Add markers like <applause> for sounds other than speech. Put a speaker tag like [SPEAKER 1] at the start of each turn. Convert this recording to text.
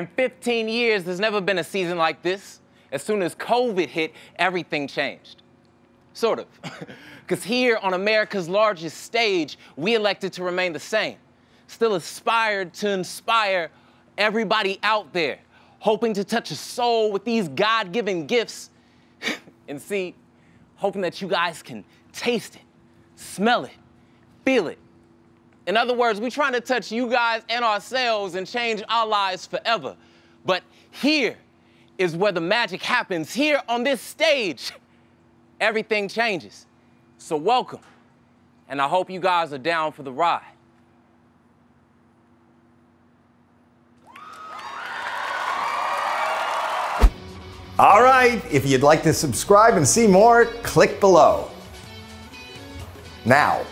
[SPEAKER 1] In 15 years, there's never been a season like this. As soon as COVID hit, everything changed. Sort of. <laughs> Because here on America's largest stage, we elected to remain the same. Still aspired to inspire everybody out there, hoping to touch a soul with these God given gifts. <laughs> and see, hoping that you guys can taste it, smell it, feel it, in other words, we're trying to touch you guys and ourselves and change our lives forever. But here is where the magic happens. Here on this stage, everything changes. So welcome. And I hope you guys are down for the ride.
[SPEAKER 2] All right, if you'd like to subscribe and see more, click below. Now,